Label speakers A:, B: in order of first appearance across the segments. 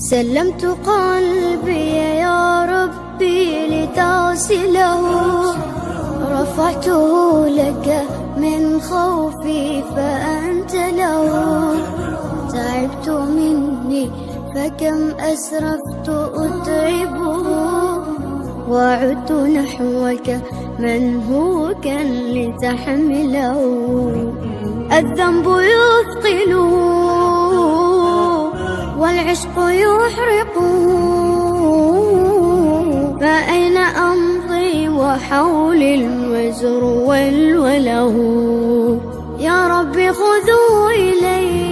A: سلمت قلبي يا ربي لتصله رفعته لك من خوفي فأنت له. تعبت مني فكم أسرفت أتعبه. وعدت نحوك من هو كان لتحمله. الذنب يثقله. والعشق يحرقه فأين أمضي وحولي الوزر والوله؟ يا رب خذوا إلي.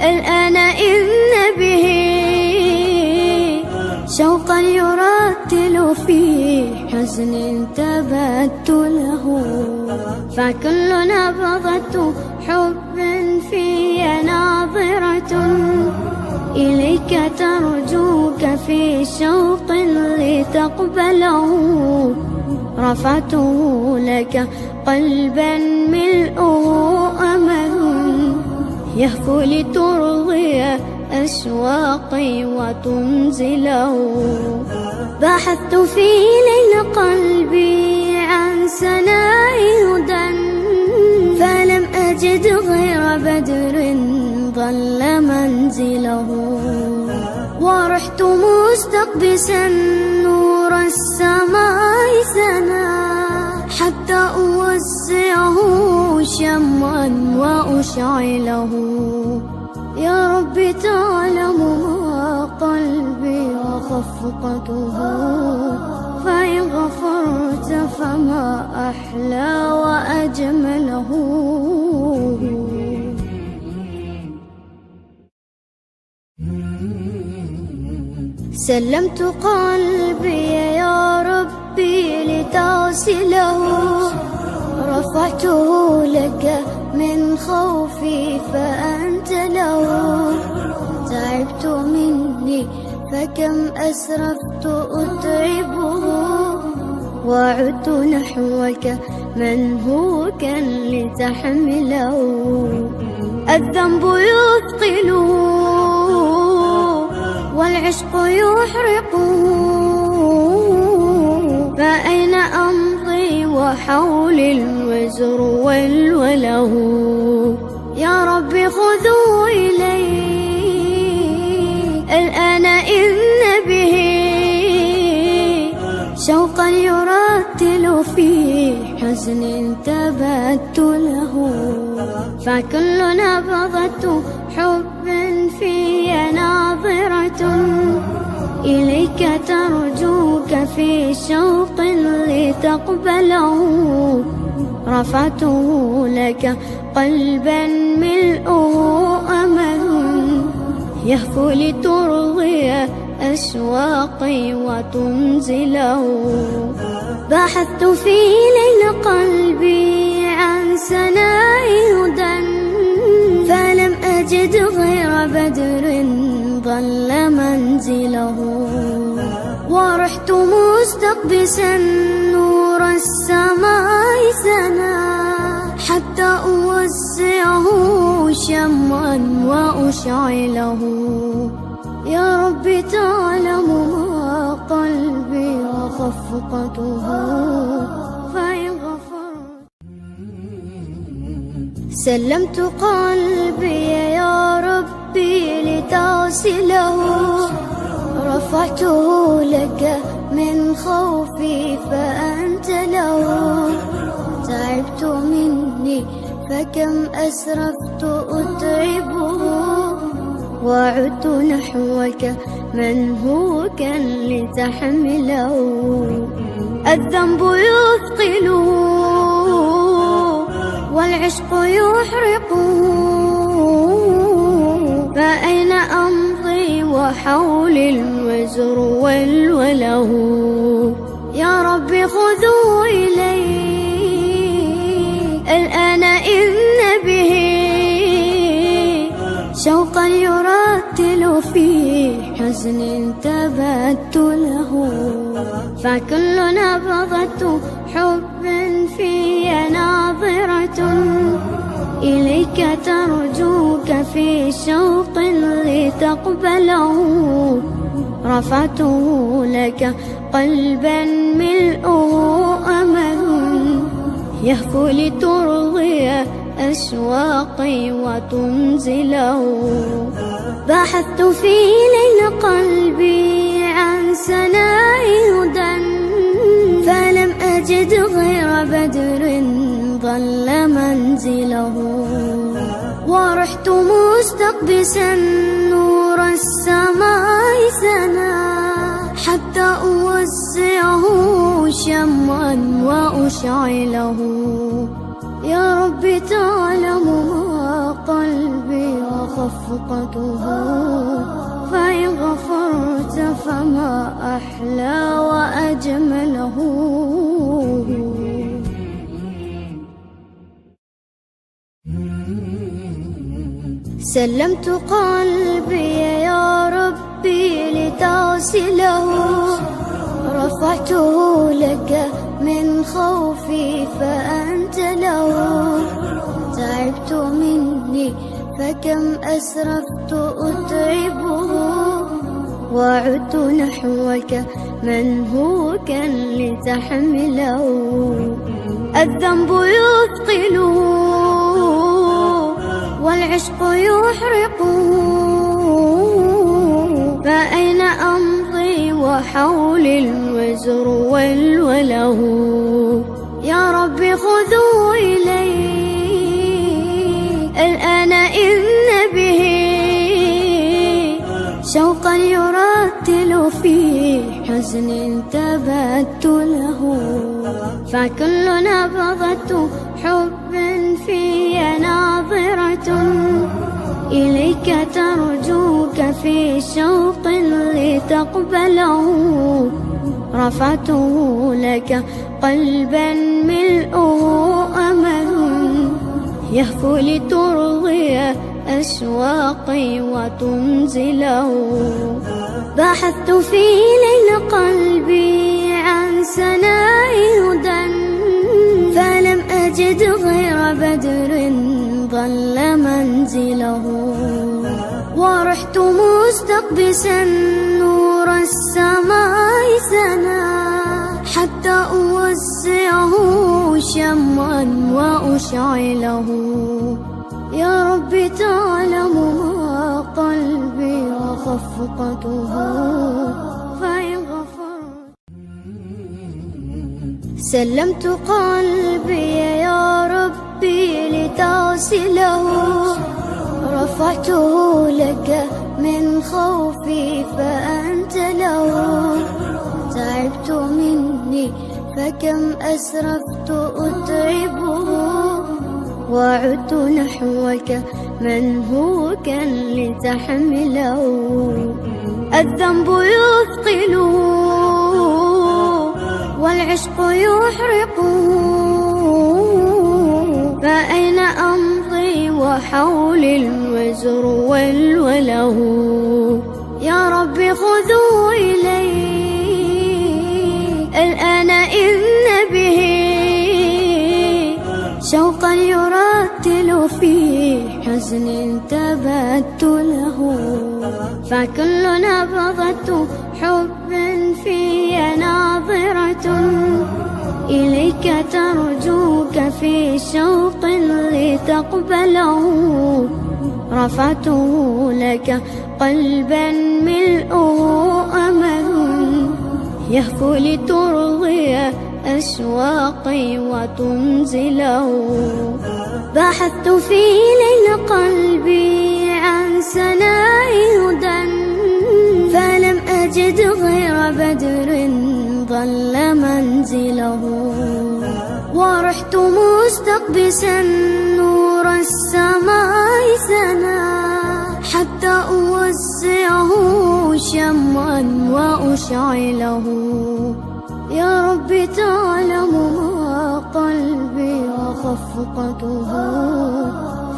A: الآن إذ به. شوقا يرتل في حزن تبت له. فكل نبضة حب في ناظرة إليك ترجوك في شوق لتقبله. رفعته لك قلبا ملؤه أمل. يهفو لترضي أشواقي وتنزله. بحثت في ليل قلبي عن سناء هدى. أجد غير بدر ضل منزله. ورحت مستقبسا نور السماء سنا. حتى أوسعه شمعا وأشعله. يا رب تعلم ما قلبي وخفقته. فإن غفرت فما أحلى وأجمله. سلمت قلبي يا ربي لتصله رفعته لك من خوفي فأنت له. تعبت مني فكم أسرفت أتعبه. وعدت نحوك من هو كان لتحمله. الذنب يثقله والعشق يحرقه فأين أمضي وحولي الوزر والوله؟ يا رب خذوا إلي. الآن إذ به شوقا يرتل في حزن تبت له. فكل نبضة حب في ناظرة. إليك ترجوك في شوق لتقبله رفعته لك قلبا ملؤه أمل. يهفو لترضي أشواقي وتنزله. بحثت في مستقبسا نور السماء سنا. حتى أوسعه شمعا وأشعله. يا رب تعلم ما قلبي وخفقته. فإن سلمت قلبي يا ربي لتصله رفعته لك فكم أسرفت أتعبه وعدت نحوك من هو كان لتحمله. الذنب يثقله والعشق يحرقه فأين أمضي وحولي الوزر والوله؟ يا رب حزن تبت له. فكل نبضة حب في ناظرة. إليك ترجوك في شوق لتقبله. رفعته لك قلبا ملؤه أمل يهفو لترضي أشواقي وتنزله بحثت في ليل قلبي عن سناء هدى فلم أجد غير بدر ظل منزله. ورحت مستقبسا نور السماء سنا حتى أوسعه شمعا وأشعله. يا رب تعلم ما قلبي وخفقته. فإن غفرت فما أحلى وأجمله. سلمت قلبي يا ربي لتغسله. رفعته لك من خوفي فأنت له تعبت مني فكم أسرفت أتعبه. وعدت نحوك منهوكا لتحمله. الذنب يثقله والعشق يحرقه. فأين أمضي وحولي الوزر والوله؟ يا رب خذوا إلي الآن إن به شوقا يرتل في حزن تبت له فكل نبضة حب في ناظرة إليك ترجوك في شوق لتقبله رفعته لك قلبا ملؤه أمل يهفو لترضي أشواقي وتنزله. بحثت في ليل قلبي عن سناء هدى فلم أجد غير بدر ظل منزله. ورحت مستقبسا نور السماء حتى أوسعه شمعا وأشعله. يا رب تعلم ما قلبي وخفقته. فإن غفرت سلمت قلبي يا ربي لتغسله رفعته لك من خوفي فأنت له. تعبت مني فكم أسرفت أتعبه وعدت نحوك منهوكا لتحمله. الذنب يثقله والعشق يحرقه. فأين أمضي وحولي الوزر والوله؟ يا رب خذوا في حزن تبت له. فكل نبضة حب في ناظرة. إليك ترجوك في شوق لتقبله. رفعته لك قلبا ملؤه أمل. يهفو لترضي أشواقي وتنزله. بحثت في ليل قلبي عن سناء هدى فلم أجد غير بدر ظل منزله. ورحت مستقبسا نور السماء سنا حتى أوسعه شمعا وأشعله. يا رب تعلم قلبي وخفقته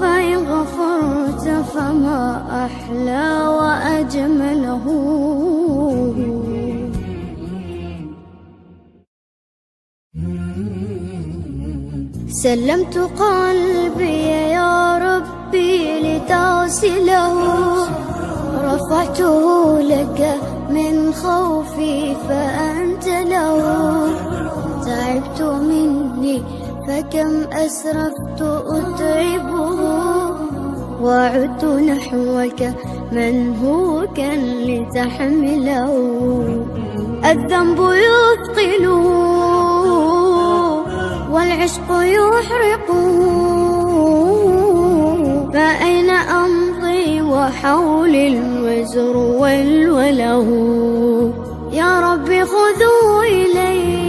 A: فإن غفرت فما أحلى وأجمله. سلمت قلبي يا ربي لتصله رفعته لك من خوفي فأنت فكم أسرفت أتعبه وعدت نحوك من هو كان لتحمله. الذنب يثقله والعشق يحرقه. فأين أمضي وحول الوزر والوله؟ يا رب خذوا إلي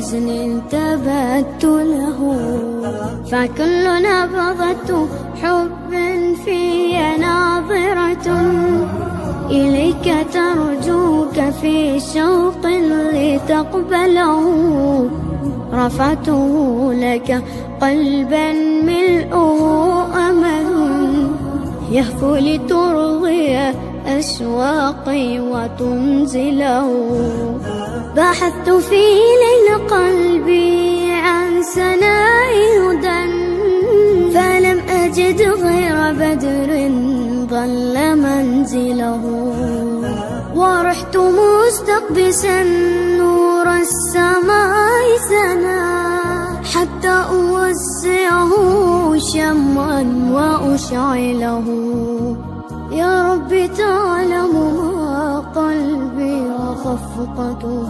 A: حزن تبت له. فكل نبضة حب في ناظرة. إليك ترجوك في شوق لتقبله. رفعته لك قلبا ملؤه أمل. يهفو لترضي أشواقي وتنزله. بحثت في ليل قلبي عن سناء هدى فلم أجد غير بدر ضل منزله. ورحت مستقبسا نور السماء سنا حتى أوزعه شما وأشعله. يا ربي تعلم ما قلبي وخفقته.